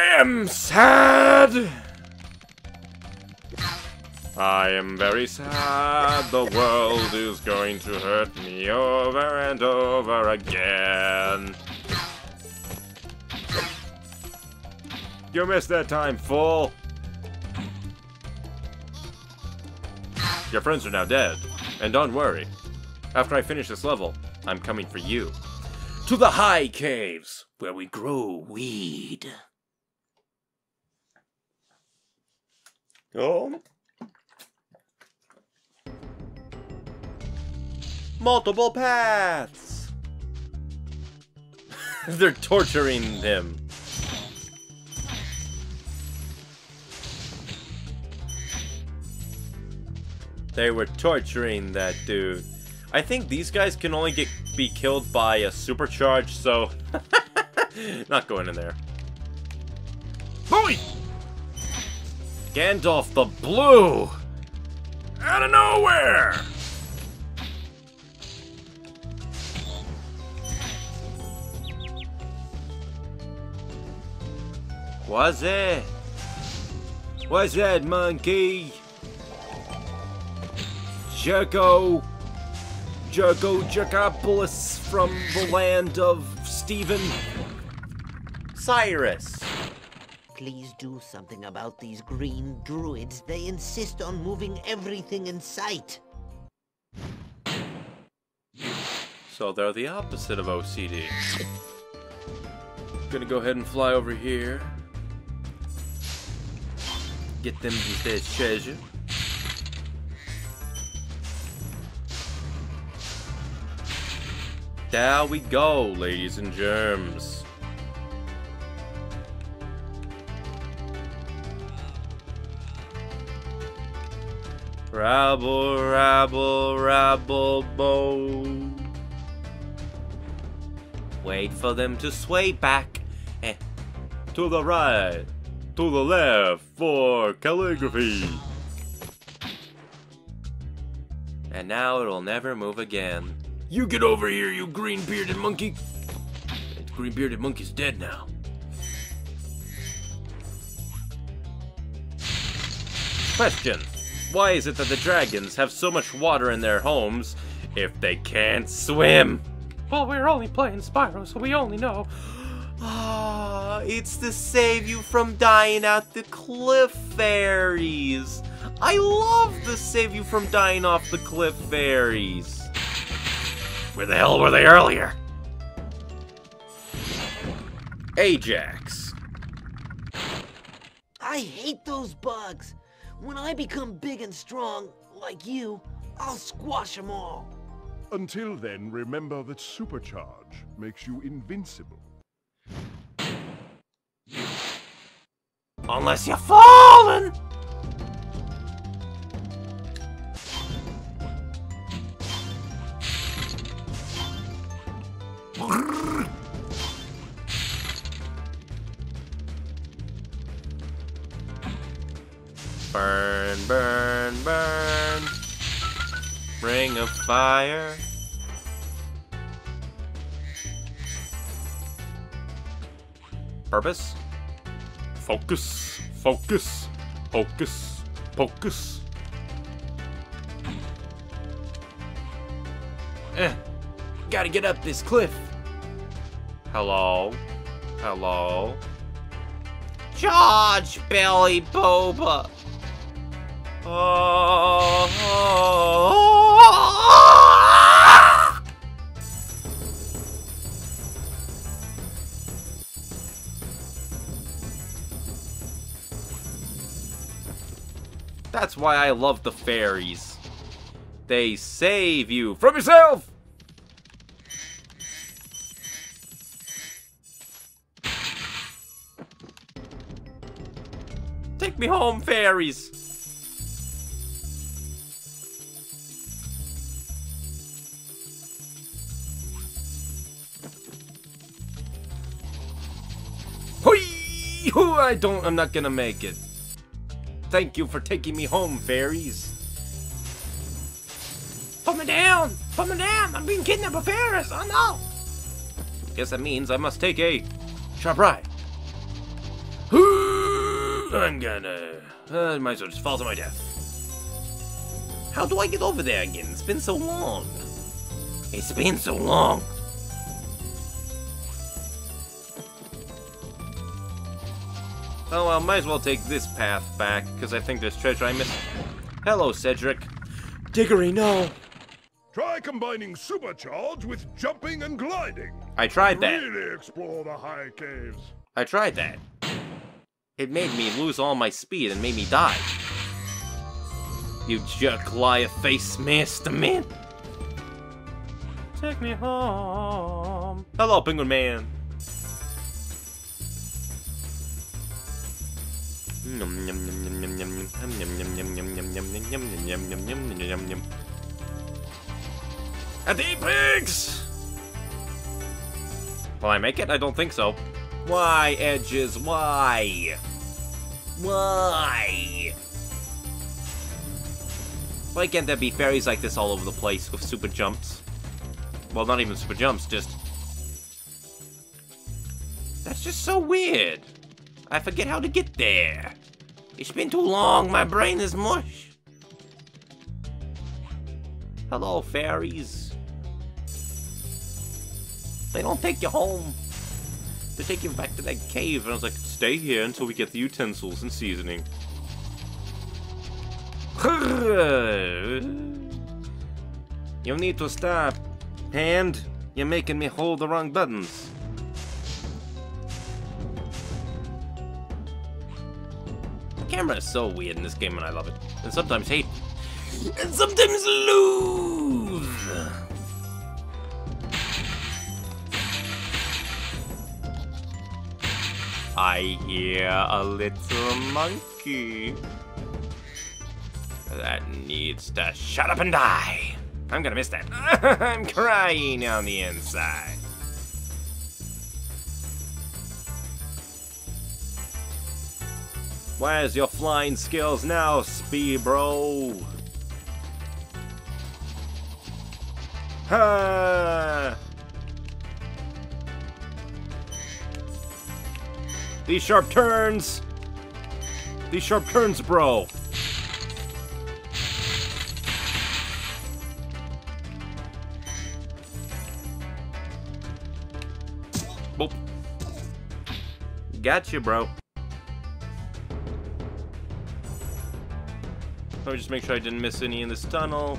I am sad. I am very sad. The world is going to hurt me over and over again. You missed that time, fool. Your friends are now dead. And don't worry. After I finish this level, I'm coming for you. To the high caves, where we grow weed. Oh. Multiple paths! They're torturing him. They were torturing that dude. I think these guys can only get be killed by a supercharge, so not going in there. Boy! Gandalf the Blue! Out of nowhere! What's that? What's that, monkey? Jerko... Jerko Jerkopolis from the land of Stephen... Cyrus. Please do something about these green druids. They insist on moving everything in sight. So they're the opposite of OCD. Gonna go ahead and fly over here. Get them this treasure. There we go, ladies and germs. Rabble, rabble, rabble, bow. Wait for them to sway back. Eh. To the right. To the left for calligraphy. And now it'll never move again. You get over here, you green-bearded monkey! The green-bearded monkey's dead now. Question. Why is it that the dragons have so much water in their homes if they can't swim? Well, we're only playing Spyro, so we only know. Ah, it's to save you from dying at the cliff fairies. I love to save you from dying off the cliff fairies. Where the hell were they earlier? Ajax. I hate those bugs. When I become big and strong, like you, I'll squash them all. Until then, remember that supercharge makes you invincible. Unless you're falling! Burn, burn, burn. Ring of fire. Purpose? Focus, focus, hocus, pocus. Eh, gotta get up this cliff. Hello? Hello? Charge, Billy Boba! That's why I love the fairies. They save you from yourself! Take me home, fairies! I don't, I'm not gonna make it. Thank you for taking me home, fairies. Put me down! Put me down! I'm being kidnapped by fairies! Oh no! Guess that means I must take a sharp right. I'm gonna... Uh, might as well just fall to my death. How do I get over there again? It's been so long. It's been so long. Oh well, might as well take this path back, because I think there's treasure I missed. Hello, Cedric. Diggory, no! Try combining supercharge with jumping and gliding. I tried that. Really explore the high caves. I tried that. It made me lose all my speed and made me die. You jerk liar face master man. Take me home. Hello, Penguin Man. At the apex! Will I make it? I don't think so. Why, Edges? Why? Why? Why can't there be fairies like this all over the place with super jumps? Well, not even super jumps, just... That's just so weird. I forget how to get there. It's been too long, my brain is mush. Hello, fairies. They don't take you home. They take you back to that cave, and I was like, stay here until we get the utensils and seasoning. You need to stop. Hand, you're making me hold the wrong buttons. Camera is so weird in this game, and I love it. And sometimes hate. And sometimes lose! I hear a little monkey that needs to shut up and die. I'm gonna miss that. I'm crying on the inside. Where's your flying skills now, Speed Bro? Ha! These sharp turns! These sharp turns, bro! Boop. Gotcha, bro. Let me just make sure I didn't miss any in this tunnel.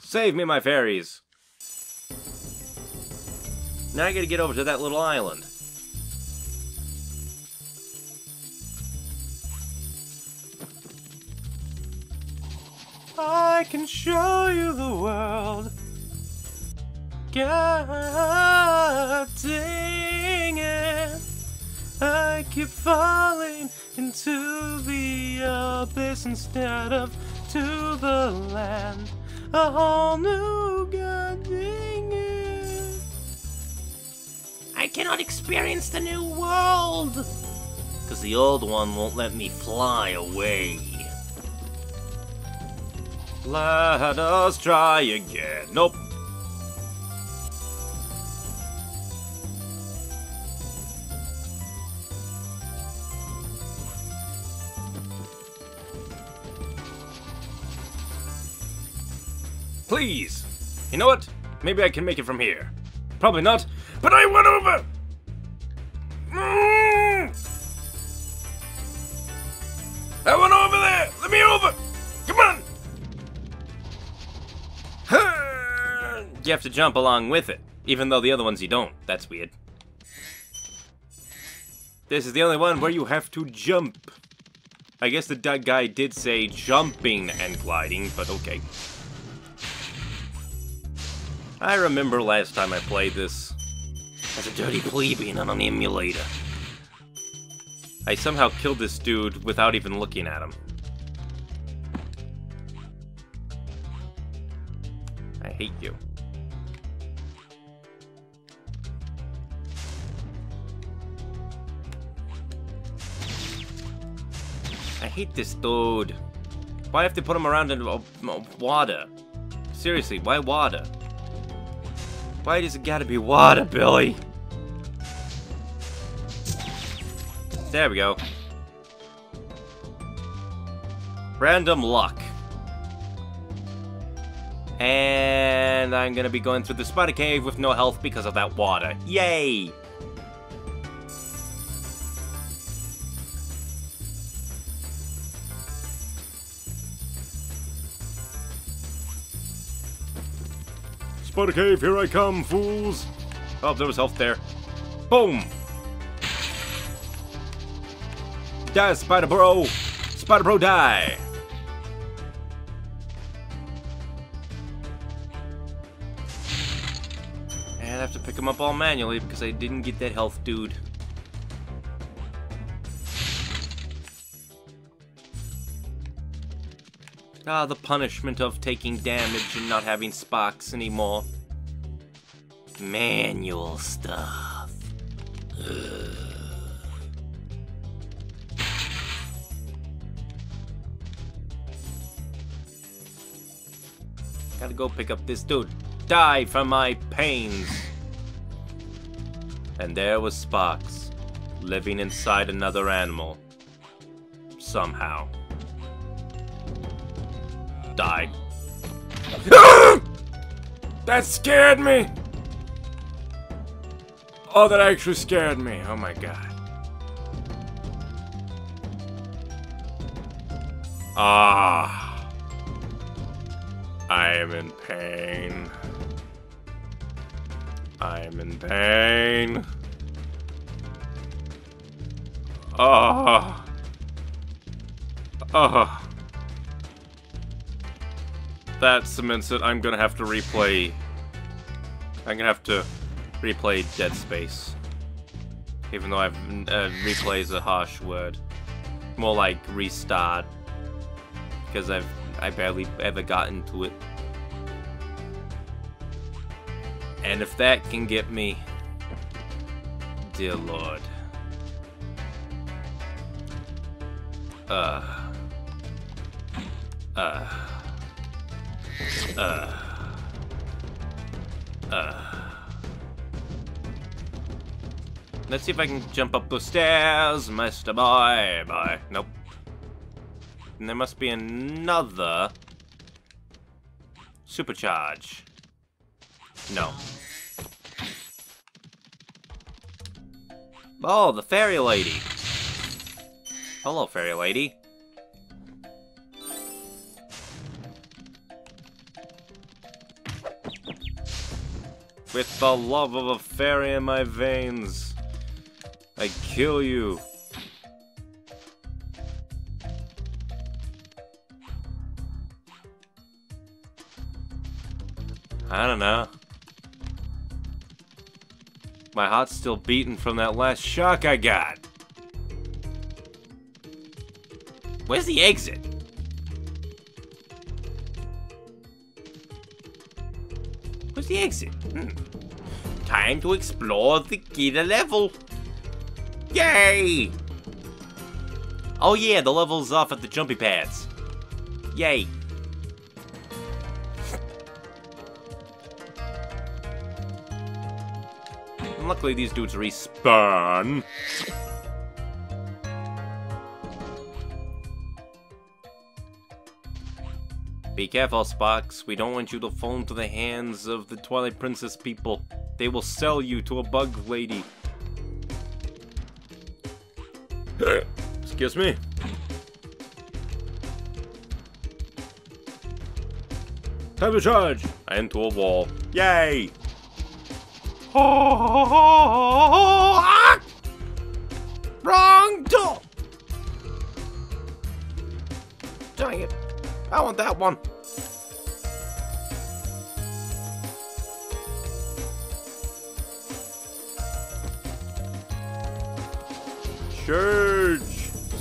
Save me, my fairies! Now I gotta get over to that little island. Can show you the world. God dang it. I keep falling into the abyss instead of to the land. A whole new god dang it. I cannot experience the new world. Because the old one won't let me fly away. Let us try again. Nope. Please. You know what? Maybe I can make it from here. Probably not, but I went over! You have to jump along with it, even though the other ones you don't. That's weird. This is the only one where you have to jump. I guess the guy did say jumping and gliding, but okay. I remember last time I played this as a dirty plebeian on an emulator. I somehow killed this dude without even looking at him. I hate you. Hate this dude. Why have to put him around in water? Seriously, why water? Why does it gotta be water, Billy? There we go. Random luck. And I'm gonna be going through the spider cave with no health because of that water. Yay! Spider Cave, here I come, fools! Oh, there was health there. Boom! Die, Spider Bro! Spider Bro, die! And I have to pick him up all manually because I didn't get that health dude. Ah, the punishment of taking damage and not having sparks anymore. Manual stuff. Ugh. Gotta go pick up this dude. Die from my pains. And there was Sparks, living inside another animal. Somehow. Died. that scared me! Oh, that actually scared me. Oh my god. Ah. I am in pain. I am in pain. Ah. Ah. That cements it. I'm gonna have to replay. I'm gonna have to replay Dead Space. Even though I've uh, replay is a harsh word. More like restart. Because I've I barely ever got into it. And if that can get me, dear lord. Uh. Uh. Uh. Uh. Let's see if I can jump up those stairs, Mr. Boy. Boy. Nope. And there must be another supercharge. No. Oh, the fairy lady. Hello, fairy lady. With the love of a fairy in my veins, I kill you. I don't know. My heart's still beating from that last shock I got. Where's the exit? The exit? Hmm. Time to explore the Gita level. Yay! Oh yeah, the level's off at the jumpy pads. Yay. Luckily, these dudes respawn. Be careful, Sparks. We don't want you to fall into the hands of the Twilight Princess people. They will sell you to a bug lady. Excuse me. Time to charge! Into a wall. Yay! Oh, ah! Wrong I want that one. Surge!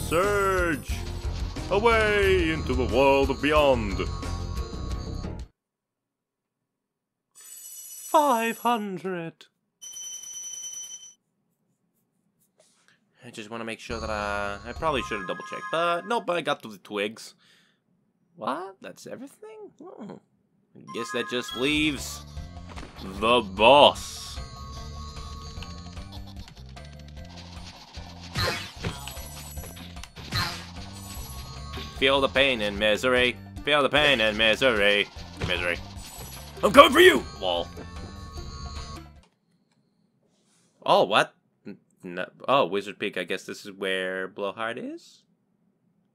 Surge! Away into the world of beyond! 500! I just want to make sure that I... I probably should have double checked, but nope, I got to the twigs. What? That's everything? Oh. I guess that just leaves the boss. Feel the pain and misery. Feel the pain and misery. Misery. I'm coming for you! Wall. Oh, what? No. Oh, Wizard Peak. I guess this is where Blowhard is?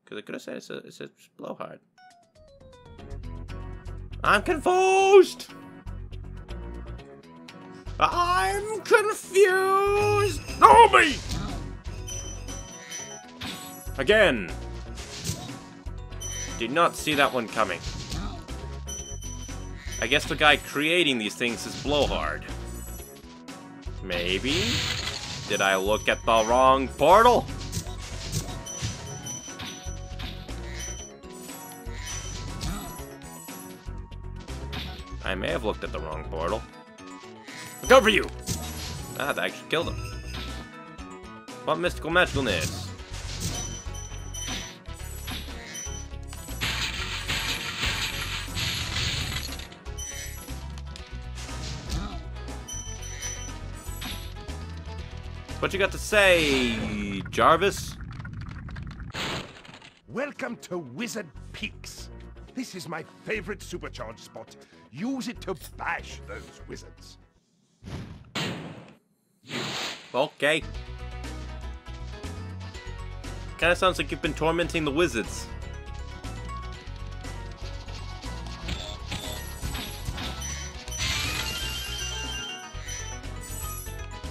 Because I could have said it's a, it's a Blowhard. I'm confused! I'm confused! No, me! Again. Did not see that one coming. I guess the guy creating these things is Blowhard. Maybe? Did I look at the wrong portal? May have looked at the wrong portal. Go for you! Ah, that actually killed him. What mystical magicalness? What you got to say, Jarvis? Welcome to Wizard Peaks. This is my favorite supercharged spot. Use it to bash those wizards. Okay. Kinda sounds like you've been tormenting the wizards.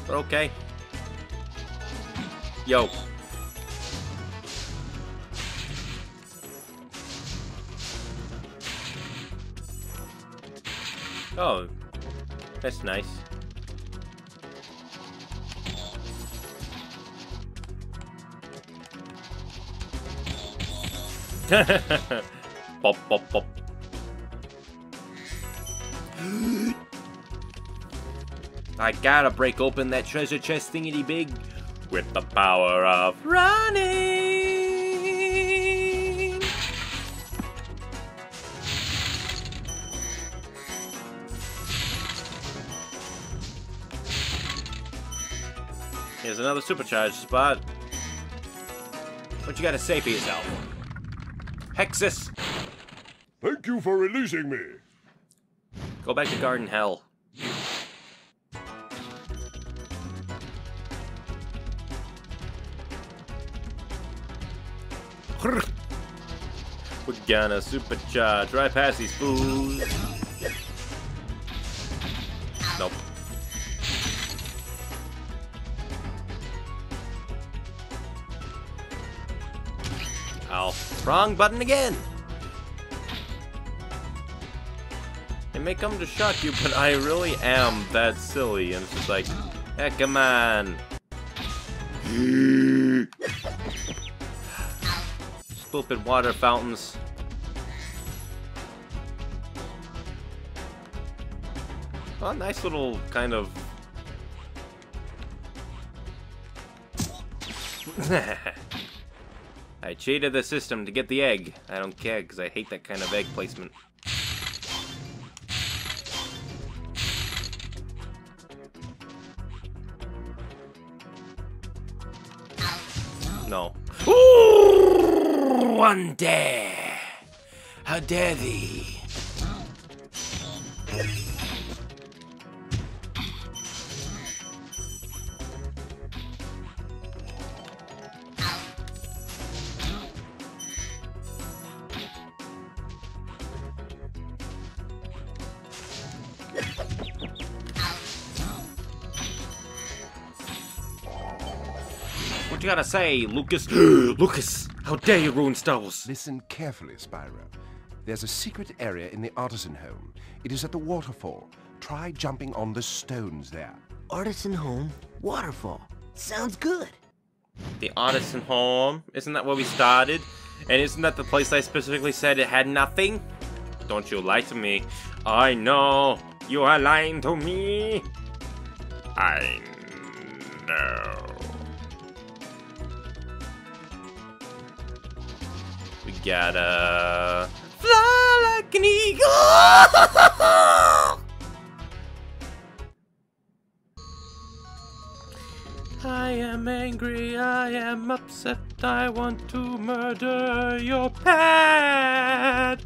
But okay. Yo. Oh, that's nice. pop, pop, pop. I gotta break open that treasure chest thingy big with the power of running. Here's another supercharged spot. What you gotta say for yourself? Hexus! Thank you for releasing me. Go back to Garden Hell. We're gonna supercharge right past these fools. Wrong button again! It may come to shock you, but I really am that silly, and it's just like, heck, come on. Stupid water fountains. Well, nice little kind of. I cheated the system to get the egg. I don't care, because I hate that kind of egg placement. No. Ooh, one dare. How dare thee? What you gotta say, Lucas? Lucas, how dare you ruin Star Wars? Listen carefully, Spyro. There's a secret area in the artisan home. It is at the waterfall. Try jumping on the stones there. Artisan home, waterfall. Sounds good. The Artisan Home? Isn't that where we started? And isn't that the place I specifically said it had nothing? Don't you lie to me. I know. You are lying to me. I know. We gotta uh, Fly like an eagle! I am angry, I am upset, I want to murder your pet!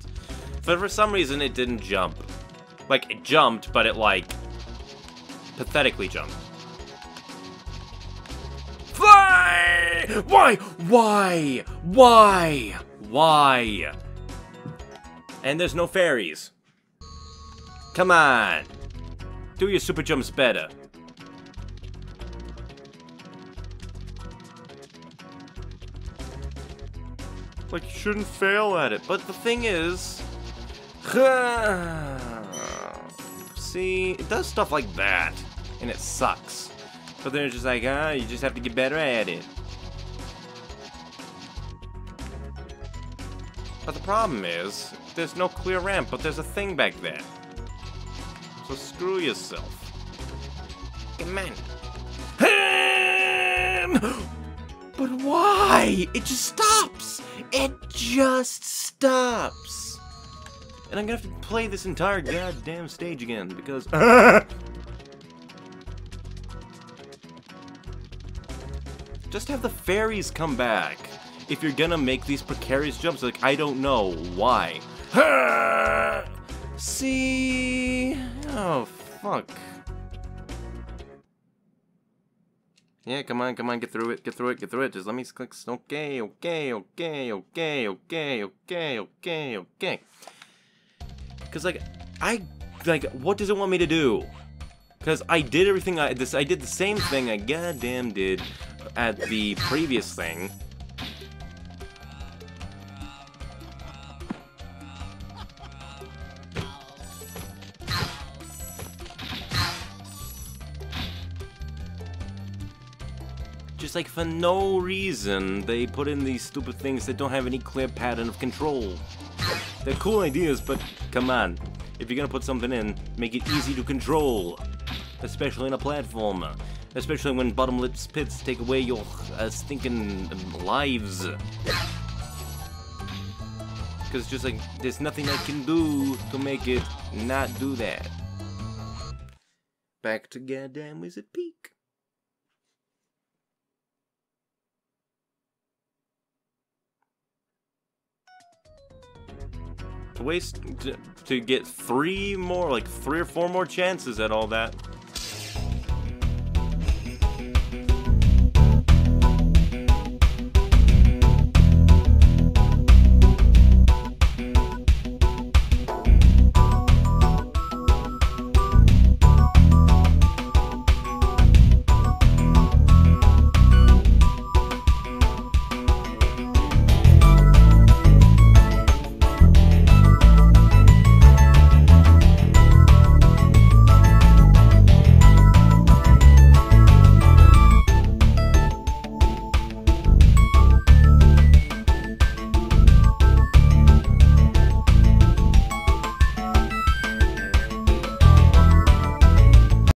But for some reason it didn't jump. Like, it jumped, but it, like, pathetically jumped. Fly! Why? Why? Why? Why? And there's no fairies. Come on. Do your super jumps better. Like, you shouldn't fail at it. But the thing is... See, it does stuff like that. And it sucks. But then it's just like, ah, you just have to get better at it. But the problem is, there's no clear ramp, but there's a thing back there. So screw yourself. Come on. But why? It just stops. It just stops. And I'm gonna have to play this entire goddamn stage again because. just have the fairies come back. If you're gonna make these precarious jumps, like, I don't know why. See? Oh, fuck. Yeah, come on, come on, get through it, get through it, get through it. Just let me click. Okay, okay, okay, okay, okay, okay, okay, okay. Cause like, I like, what does it want me to do? Cause I did everything I this I did the same thing I goddamn did at the previous thing. Just like for no reason, they put in these stupid things that don't have any clear pattern of control. They're cool ideas, but come on. If you're gonna put something in, make it easy to control. Especially in a platformer. Especially when bottomless pits take away your uh, stinking um, lives. Because just like, there's nothing I can do to make it not do that. Back to goddamn Wizard Peak. Waste to, to get three more like three or four more chances at all that